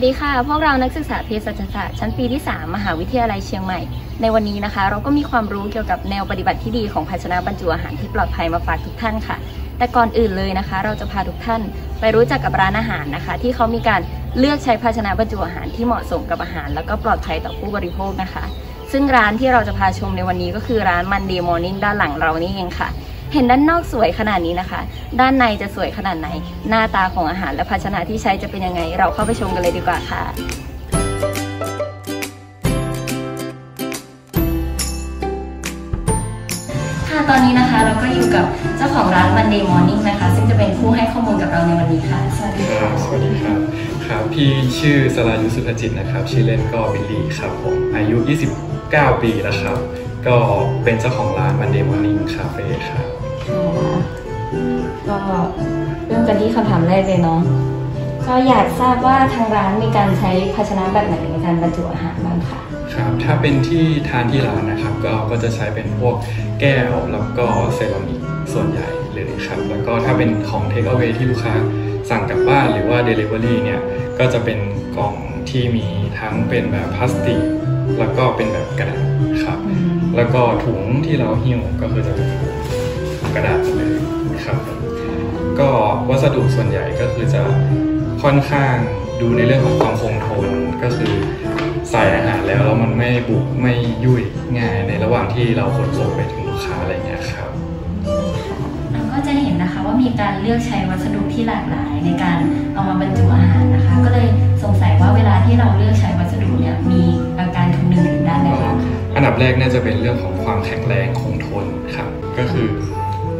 วัสดีค่ะ พวกเรานักศึกษาเภสัชศาสตร์ชั้นปีที่ 3 มหาวิทยาลัยเชียงใหม่ ในวันนี้นะคะ เราก็มีความรู้เกี่ยวกับแนวปฏิบัติที่ดีของภาชนะบรรจุอาหารที่ปลอดภัยมาฝากทุกท่านค่ะ แต่ก่อนอื่นเลยนะคะ เราจะพาทุกท่านไปรู้จักกับร้านอาหารนะคะ ที่เขามีการเลือกใช้ภาชนะบรรจุอาหารที่เหมาะสมกับอาหาร แล้วก็ปลอดภัยต่อผู้บริโภคนะคะ ซึ่งร้านที่เราจะพาชมในวันนี้ก็คือร้านมันดีมอร์นิ่งด้านหลังเรานี่เองค่ะ เห็นด้านนอกสวยขนาดนี้นะคะ ด้านในจะสวยขนาดไหน หน้าตาของอาหารและภาชนะที่ใช้จะเป็นยังไง เราเข้าไปชมกันเลยดีกว่าค่ะค่ะตอนนี้นะคะเราก็อยู่กับเจ้าของร้าน Monday Morning นะคะ ซึ่งจะเป็นผู้ให้ข้อมูลกับเราในวันนี้ค่ะ สวัสดีคค่ะ รับสวัสดีครับ ครับ พี่ชื่อสรายุสุภจิตนะครับ ชื่อเล่นก็บิลลี่ครับผม อายุ 29 ปีแล้วครับ ก็เป็นเจ้าของร้าน Monday Morning Cafe ครับก็เริ่มกันที่คำถามแรกเลยเนาะก็อยากทราบว่าทางร้านมีการใช้ภาชนะแบบไหนในการบรรจุอาหารบ้างคะครับถ้าเป็นที่ทานที่ร้านนะครับ ก็ก็จะใช้เป็นพวกแก้วแล้วก็เซรามิกส่วนใหญ่เลยครับ แล้วก็ถ้าเป็นของ Take Away ที่ลูกค้าสั่งกลับบ้านหรือว่า Delivery เนี่ยก็จะเป็นกล่องที่มีทั้งเป็นแบบพลาสติก แล้วก็เป็นแบบกระดาษครับ แล้วก็ถุงที่เราหิ้วก็คือจะเป็นถุงกระดาษเลยครับ ก็วัสดุส่วนใหญ่ก็คือจะค่อนข้างดูในเรื่องของความคงทนก็คือใส่อาหารแล้วแล้วมันไม่บุบไม่ยุ่ยง่ายในระหว่างที่เราขนส่งไปถึงลูกค้าอะไรเงี้ยครับเราก็จะเห็นนะคะว่ามีการเลือกใช้วัสดุที่หลากหลายในการเอามาบรรจุอาหารนะคะ ก็เลยสงสัยว่าเวลาที่เราเลือกใช้วัสดุเนี่ยมี แรกน่าจะเป็นเรื่องของความแข็งแรงคงทนครับก็คือ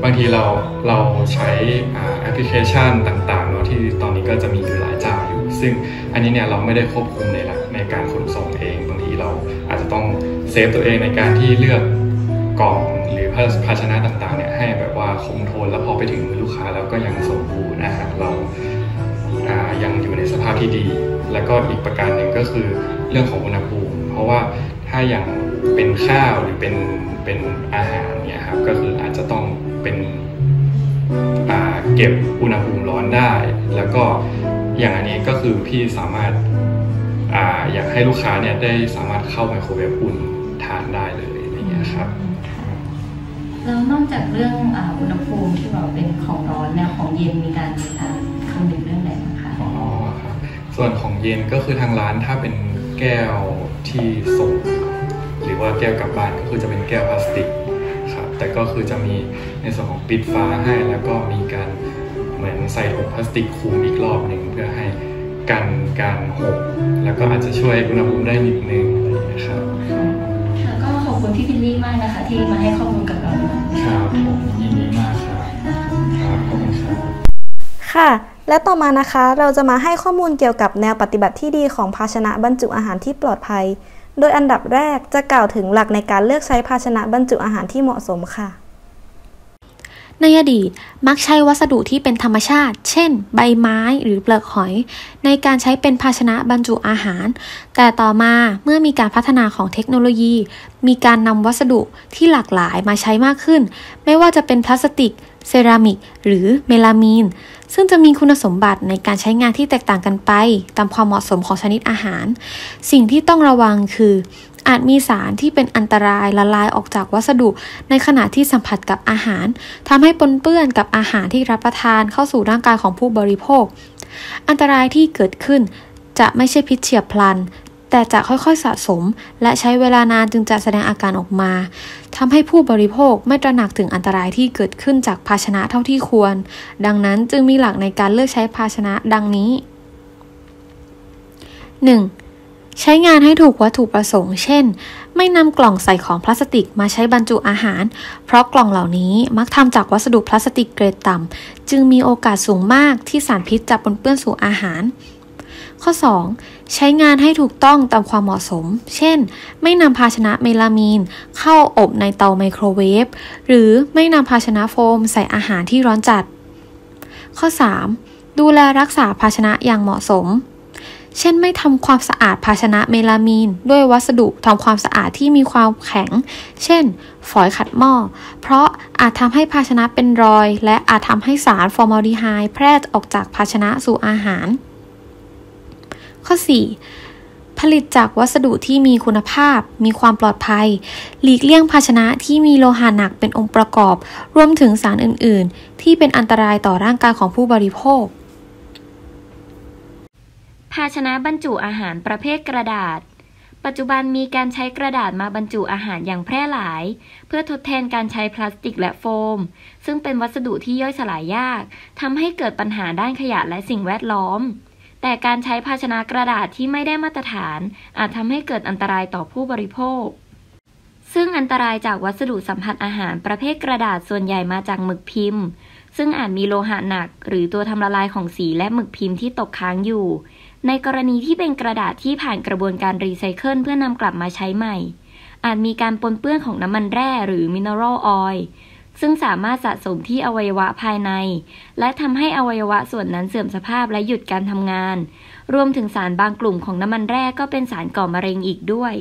บางทีเราเราใช้แอปพลิเคชันต่างๆเนาะที่ตอนนี้ก็จะมีอยู่หลายเจ้าอยู่ ซึ่งอันนี้เนี่ยเราไม่ได้ควบคุมในหลักในการขนส่งเอง บางทีเราอาจจะต้อง save ตัวเองในการที่เลือกกล่องหรือภาชนะต่างๆเนี่ยให้แบบว่าคงทนแล้วพอไปถึงมือลูกค้าแล้วก็ยังสมบูรณ์อาหารเราอ่ายังอยู่ในสภาพที่ดี แล้วก็อีกประการหนึ่งก็คือเรื่องของอุณหภูมิ เพราะว่า ถ้าอย่างเป็นข้าวหรือเป็นเป็นอาหารเนี่ยครับก็คืออาจจะต้องเป็นอ่าเก็บอุณหภูมิร้อนได้ แล้วก็อย่างอันนี้ก็คือพี่สามารถอ่าอยากให้ลูกค้าเนี่ยได้สามารถเข้าไมโครเวฟอุ่นทานได้เลยอะไรเงี้ยครับแล้วนอกจากเรื่องอาอุณหภูมิที่บอกเป็นของร้อนเนี่ยของเย็นมีการอ่าคำนึงเรื่องไหนบ้างคะอ๋อครับส่วนของเย็นก็คือทางร้านถ้าเป็นแก้วที่ส่ง หรือว่าแก้วกลับบ้านก็คือจะเป็นแก้วพลาสติกครับแต่ก็คือจะมีในส่วนของปิดฟ้าให้แล้วก็มีการเหมือนใส่ถุงพลาสติกคลุมอีกรอบหนึ่งเพื่อให้กันการหกแล้วก็อาจจะช่วยอุณหภูมิได้นิดนึงอะไรอย่างเงี้ยครับค่ะก็ขอบคุณพี่พิลลี่มากนะคะที่มาให้ข้อมูลกับเราครับผมยินดีมากครับครับขอบคุณครับค่ะและต่อมานะคะเราจะมาให้ข้อมูลเกี่ยวกับแนวปฏิบัติที่ดีของภาชนะบรรจุอาหารที่ปลอดภัย โดยอันดับแรกจะกล่าวถึงหลักในการเลือกใช้ภาชนะบรรจุอาหารที่เหมาะสมค่ะ ในอดีตมักใช้วัสดุที่เป็นธรรมชาติ เช่น ใบไม้หรือเปลือกหอย ในการใช้เป็นภาชนะบรรจุอาหาร แต่ต่อมาเมื่อมีการพัฒนาของเทคโนโลยี มีการนำวัสดุที่หลากหลายมาใช้มากขึ้น ไม่ว่าจะเป็นพลาสติก เซรามิก หรือเมลามีน ซึ่งจะมีคุณสมบัติในการใช้งานที่แตกต่างกันไป ตามความเหมาะสมของชนิดอาหาร สิ่งที่ต้องระวังคือ อาจมีสารที่เป็นอันตรายละลายออกจากวัสดุ ในขณะที่สัมผัสกับอาหารทำให้ปนเปื้อนกับอาหารที่รับประทานเข้าสู่ร่างกายของผู้บริโภค อันตรายที่เกิดขึ้นจะไม่ใช่พิษเฉียบพลัน แต่จะค่อยๆสะสม และใช้เวลานานจึงจะแสดงอาการออกมาทำให้ผู้บริโภคไม่ตระหนักถึงอันตรายที่เกิดขึ้นจากภาชนะเท่าที่ควร ดังนั้นจึงมีหลักในการเลือกใช้ภาชนะดังนี้ 1. ใช้งานให้ถูกวัตถุประสงค์ เช่น ไม่นำกล่องใส่ของพลาสติกมาใช้บรรจุอาหาร เพราะกล่องเหล่านี้มักทำจากวัสดุพลาสติกเกรดต่ำ จึงมีโอกาสสูงมากที่สารพิษจะปนเปื้อนสู่อาหาร ข้อ 2. ใช้งานให้ถูกต้องตามความเหมาะสม เช่น ไม่นำภาชนะเมลามีน เข้าอบในเตาไมโครเวฟ หรือไม่นำภาชนะโฟมใส่อาหารที่ร้อนจัด ข้อ 3. ดูแลรักษาภาชนะอย่างเหมาะสม เช่น ไม่ทำความสะอาดภาชนะเมลามีน ด้วยวัสดุทำความสะอาดที่มีความแข็ง เช่น ฝอยขัดหม้อ เพราะอาจทำให้ภาชนะเป็นรอย และอาจทำให้สารฟอร์มาลดีไฮด์แพร่ออกจากภาชนะสู่อาหาร ข้อ 4. ผลิตจากวัสดุที่มีคุณภาพ มีความปลอดภัย หลีกเลี่ยงภาชนะที่มีโลหะหนักเป็นองค์ประกอบ รวมถึงสารอื่น ๆ ที่เป็นอันตรายต่อร่างกายของผู้บริโภค ภาชนะบรรจุอาหารประเภทกระดาษปัจจุบันมีการใช้กระดาษมาบรรจุอาหารอย่างแพร่หลาย เพื่อทดแทนการใช้พลาสติกและโฟม ซึ่งเป็นวัสดุที่ย่อยสลายยากทำให้เกิดปัญหาด้านขยะและสิ่งแวดล้อม แต่การใช้ภาชนะกระดาษที่ไม่ได้มาตรฐาน อาจทำให้เกิดอันตรายต่อผู้บริโภค ซึ่งอันตรายจากวัสดุสัมผัสอาหารประเภทกระดาษส่วนใหญ่มาจากหมึกพิมพ์ ซึ่งอาจมีโลหะหนัก หรือตัวทำละลายของสีและหมึกพิมพ์ที่ตกค้างอยู่ ในกรณีที่เป็นกระดาษที่ผ่านกระบวนการรีไซเคิลเพื่อนำกลับมาใช้ใหม่ อาจมีการปนเปื้อนของน้ำมันแร่หรือ mineral oil ซึ่งสามารถสะสมที่อวัยวะภายใน และทำให้อวัยวะส่วนนั้นเสื่อมสภาพและหยุดการทำงาน รวมถึงสารบางกลุ่มของน้ำมันแร่ก็เป็นสารก่อมะเร็งอีกด้วย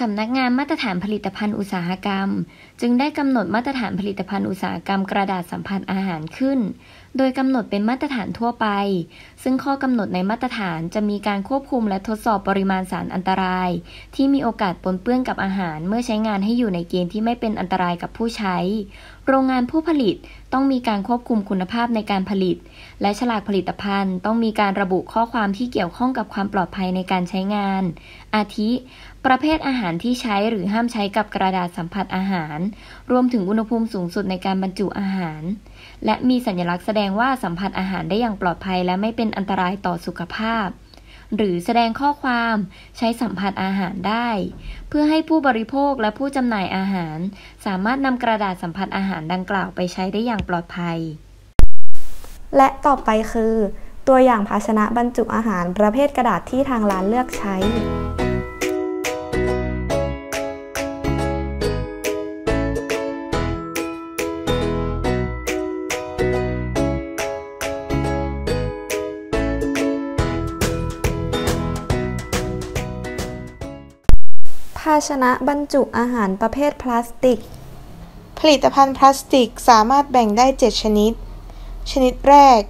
สำนักงานมาตรฐานผลิตภัณฑ์อุตสาหกรรม จึงได้กำหนดมาตรฐานผลิตภัณฑ์อุตสาหกรรมกระดาษสัมผัสอาหารขึ้น โดยกำหนดเป็นมาตรฐานทั่วไป ซึ่งข้อกำหนดในมาตรฐานจะมีการควบคุมและทดสอบปริมาณสารอันตราย ที่มีโอกาสปนเปื้อนกับอาหาร เมื่อใช้งานให้อยู่ในเกณฑ์ที่ไม่เป็นอันตรายกับผู้ใช้ โรงงานผู้ผลิตต้องมีการควบคุมคุณภาพในการผลิต และฉลากผลิตภัณฑ์ ต้องมีการระบุข้อความที่เกี่ยวข้องกับความปลอดภัยในการใช้งาน อาทิ ประเภทอาหารที่ใช้หรือห้ามใช้กับกระดาษสัมผัสอาหาร รวมถึงอุณหภูมิสูงสุดในการบรรจุอาหาร และมีสัญลักษณ์แสดงว่าสัมผัสอาหารได้อย่างปลอดภัยและไม่เป็นอันตรายต่อสุขภาพ หรือแสดงข้อความใช้สัมผัสอาหารได้ เพื่อให้ผู้บริโภคและผู้จำหน่ายอาหาร สามารถนำกระดาษสัมผัสอาหารดังกล่าวไปใช้ได้อย่างปลอดภัย และต่อไปคือ ตัวอย่างภาชนะบรรจุอาหารประเภทกระดาษที่ทางร้านเลือกใช้ ภาชนะบรรจุอาหารประเภทพลาสติก ผลิตภัณฑ์พลาสติกสามารถแบ่งได้ 7 ชนิด ชนิดแรก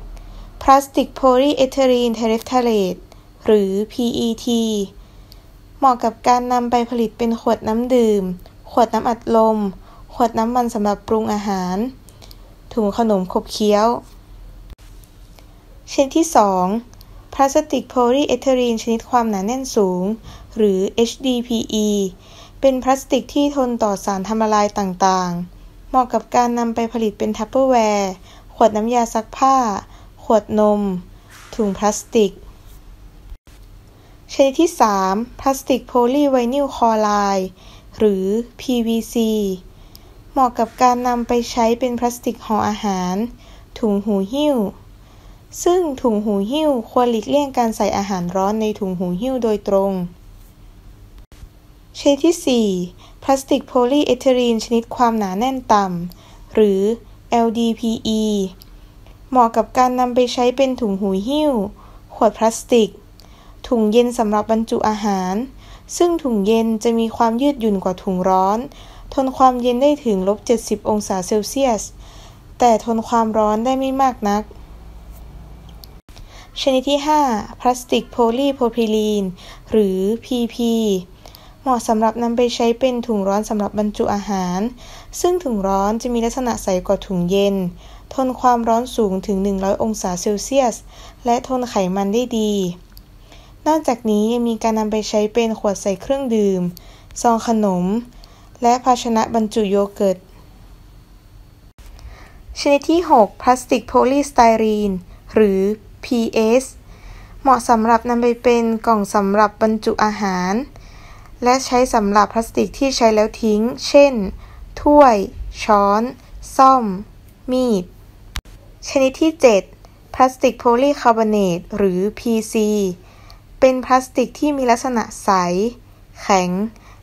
พลาสติกโพลีเอทิลีนเทเรฟทาเลตหรือ PET เหมาะกับการนำไปผลิตเป็นขวดน้ำดื่ม ขวดน้ำอัดลม ขวดน้ำมันสำหรับปรุงอาหาร ถุงขนมขบเคี้ยว ชนิดที่ 2 พลาสติกโพลีเอทิลีนชนิดความหนาแน่นสูง หรือ HDPE เป็นพลาสติกที่ทนต่อสารทำละลายต่างๆ เหมาะกับการนำไปผลิตเป็น Tupperware ขวดน้ำยาซักผ้า ขวดนม ถุงพลาสติก ชนิดที่ 3 พลาสติกโพลีไวนิลคลอไรด์หรือ PVC เหมาะกับการนำไปใช้เป็นพลาสติกห่ออาหาร ถุงหูหิ้ว ซึ่งถุงหูหิ้วควรหลีกเลี่ยงการใส่อาหารร้อนในถุงหูหิ้วโดยตรง ชนิดที่ 4 พลาสติกโพลีเอทิลีนชนิดความหนาแน่นต่ำ หรือ LDPE เหมาะกับการนำไปใช้เป็นถุงหูหิ้ว ขวดพลาสติก ถุงเย็นสำหรับบรรจุอาหาร ซึ่งถุงเย็นจะมีความยืดหยุ่นกว่าถุงร้อน ทนความเย็นได้ถึงลบ70 องศาเซลเซียส แต่ทนความร้อนได้ไม่มากนัก ชนิดที่ 5 พลาสติกโพลีโพพิลีน หรือ PP เหมาะสำหรับนำไปใช้เป็นถุงร้อนสำหรับบรรจุอาหาร ซึ่งถุงร้อนจะมีลักษณะใสกว่าถุงเย็น ทนความร้อนสูงถึง 100 องศาเซลเซียส และทนไขมันได้ดี นอกจากนี้ยังมีการนำไปใช้เป็นขวดใส่เครื่องดื่ม ซองขนม และภาชนะบรรจุโยเกิร์ต ชนิดที่ 6 พลาสติกโพลีสไตรีน หรือ PS เหมาะสำหรับนำไปเป็นกล่องสำหรับบรรจุอาหาร และใช้สำหรับพลาสติกที่ใช้แล้วทิ้ง เช่น ถ้วย ช้อน ส้อม มีด ชนิดที่ 7 พลาสติกโพลีคาร์บอเนตหรือ PC เป็นพลาสติกที่มีลักษณะใส แข็ง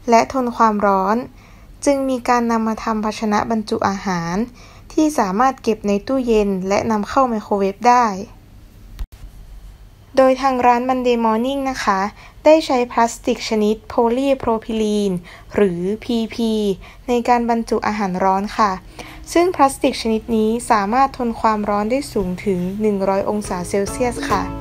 และทนความร้อน จึงมีการนำมาทำภาชนะบรรจุอาหาร ที่สามารถเก็บในตู้เย็นและนำเข้าไมโครเวฟได้ โดยทางร้าน Monday Morning นะคะ ได้ใช้พลาสติกชนิดโพลีโพรพิลีน หรือ PP ในการบรรจุอาหารร้อนค่ะ ซึ่งพลาสติกชนิดนี้สามารถทนความร้อนได้สูงถึง 100 องศาเซลเซียสค่ะ